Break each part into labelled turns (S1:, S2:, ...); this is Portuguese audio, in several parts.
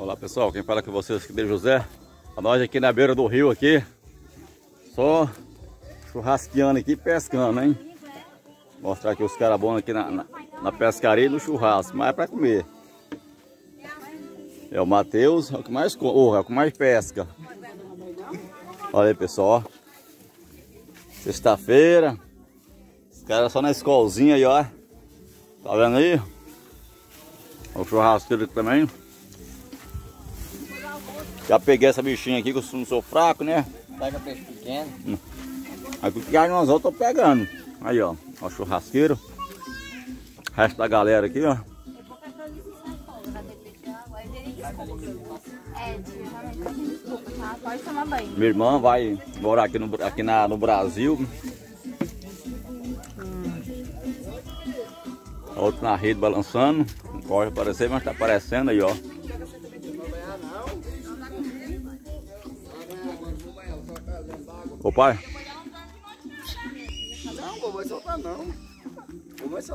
S1: Olá pessoal, quem fala com vocês aqui é José. A nós aqui na beira do rio aqui. Só churrasqueando aqui pescando, hein? Mostrar aqui os caras bons aqui na, na, na, pescaria e no churrasco, mas é pra comer. É o Matheus, é o que mais oh, é o que mais pesca. Olha aí pessoal, Sexta-feira. Os caras só na escolzinha aí, ó. Tá vendo aí? O churrasqueiro também. Já peguei essa bichinha aqui, que eu não sou fraco, né?
S2: Pega peixe pequeno.
S1: Aí que nós outros tô pegando. Aí, ó. Ó o churrasqueiro. O resto da galera aqui, ó. Minha irmã vai morar aqui no, aqui na, no Brasil. Outro na rede balançando. Não pode aparecer, mas tá aparecendo aí, ó. Ô pai.
S2: Não, vou soltar não.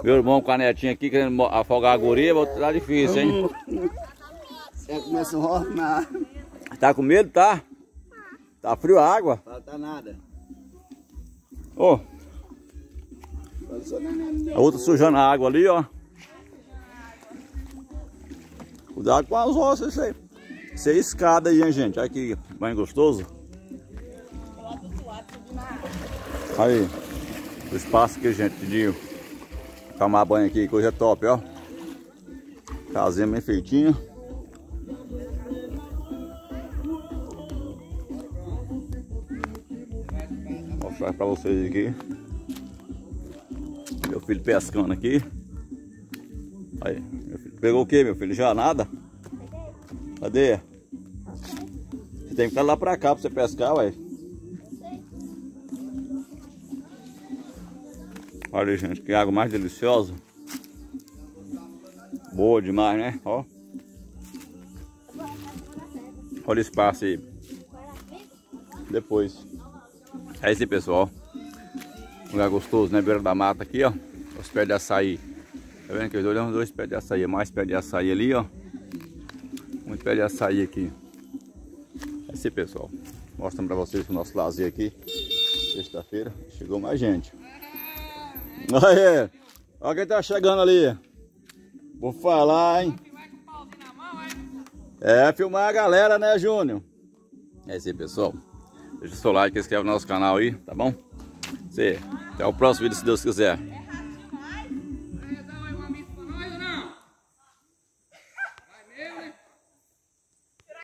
S1: Meu irmão com a netinha aqui querendo afogar a guria, tá difícil, hein?
S2: Já começou a ornar.
S1: Tá com medo, tá? Tá frio a água?
S2: Falta nada.
S1: Ô. Oh. A outra sujando a água ali, ó. Cuidado com as roças, isso aí. Isso é escada aí, hein, gente. Olha que bem gostoso. Aí, o espaço aqui, gente, de tomar banho aqui, coisa top, ó. Casinha bem feitinha. Vou mostrar pra vocês aqui. Meu filho pescando aqui. Aí. Pegou o que, meu filho? Já nada? Cadê? Você tem que ficar lá pra cá pra você pescar, ué. Olha, gente, que água mais deliciosa. Boa demais, né? Ó. Olha o espaço aí. Depois. É esse pessoal. Lugar gostoso, né? Beira da mata aqui, ó. Os pés de açaí. Tá vendo que dois, dois pés de açaí. Mais pés de açaí ali, ó. Muito pé de açaí aqui. É esse pessoal. Mostrando pra vocês o nosso lazer aqui. Sexta-feira. Chegou mais gente. Aí, olha quem tá chegando ali. Vou falar, hein? É, filmar a galera, né, Júnior? É isso aí, pessoal. Deixa o seu like, inscreve no nosso canal aí, tá bom? Até o próximo vídeo, se Deus quiser.